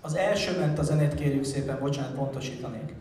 Az első ment a zenét, kérjük szépen, bocsánat, pontosítanék.